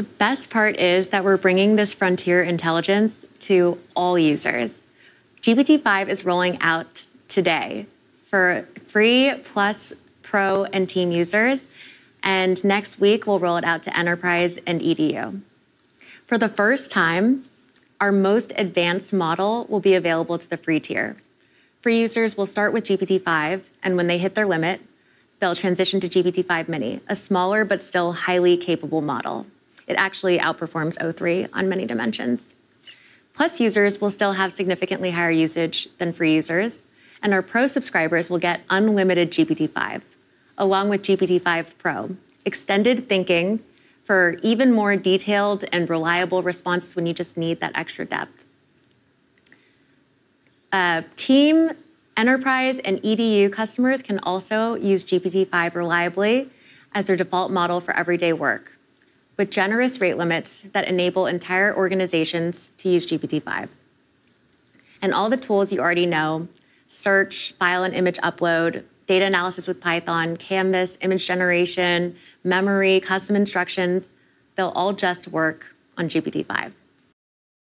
The best part is that we're bringing this frontier intelligence to all users. GPT-5 is rolling out today for free plus pro and team users, and next week we'll roll it out to enterprise and EDU. For the first time, our most advanced model will be available to the free tier. Free users will start with GPT-5, and when they hit their limit, they'll transition to GPT-5 Mini, a smaller but still highly capable model. It actually outperforms o3 on many dimensions. Plus users will still have significantly higher usage than free users, and our pro subscribers will get unlimited GPT-5, along with GPT-5 Pro, extended thinking for even more detailed and reliable responses when you just need that extra depth. Uh, team, enterprise, and EDU customers can also use GPT-5 reliably as their default model for everyday work, with generous rate limits that enable entire organizations to use GPT-5. And all the tools you already know, search, file and image upload, data analysis with Python, Canvas, image generation, memory, custom instructions, they'll all just work on GPT-5.